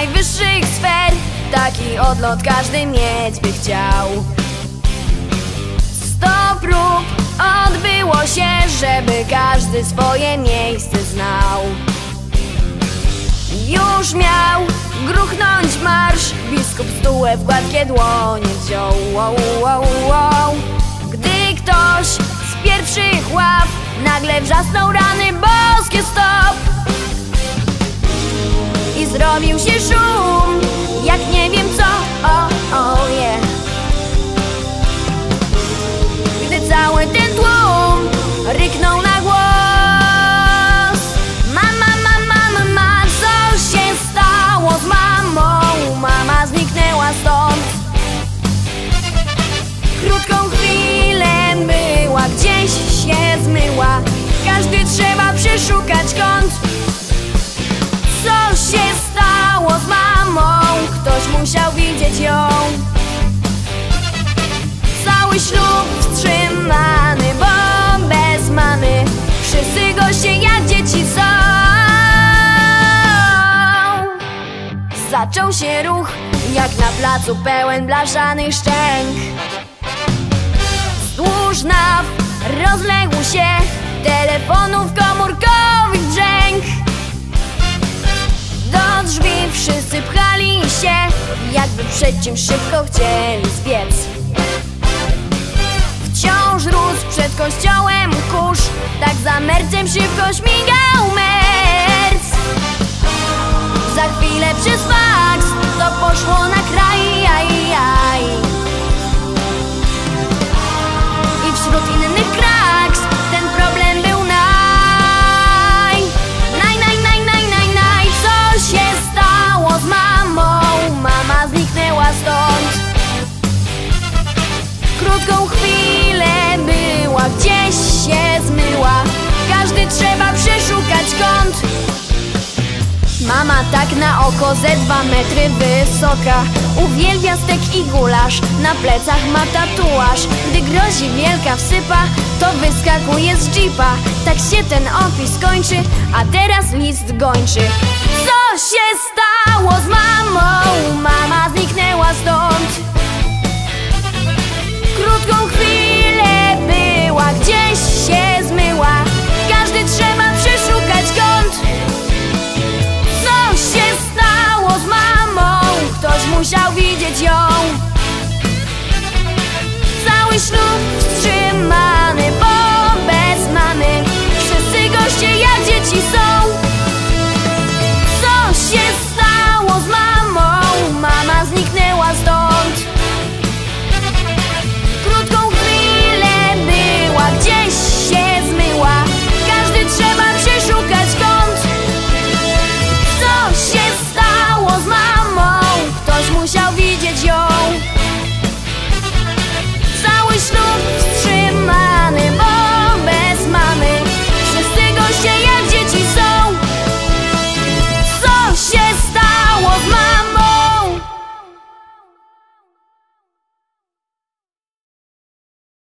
najwyższych sfer. Taki odlot każdy mieć by chciał. Sto prób odbyło się, żeby każdy swoje miejsce znał. Już miał gruchnąć marsz Biskup stułę w gładkie dłonie wziął. Wow, wow, wow. Gdy ktoś z pierwszych ław Nagle wrzasnął rany boskie stop! I zrobił się Cały ślub wstrzymany, bo bez mamy Wszyscy goście jak dzieci są. Zaczął się ruch, jak na placu pełen blaszanych szczęk. Wzdłuż naw rozległ się telefonów przed czymś szybko chcieli zbiec. Wciąż rósł przed kościołem kurz Tak za mercem szybko śmigał merc. Za chwilę przez faks To poszło na kraj Mama tak na oko ze dwa metry wysoka. Uwielbia stek i gulasz, na plecach ma tatuaż. Gdy grozi wielka wsypa, to wyskakuje z jeepa. Tak się ten opis kończy, a teraz list gończy. Co się stało z mamą? Musiał widzieć ją. Cały ślub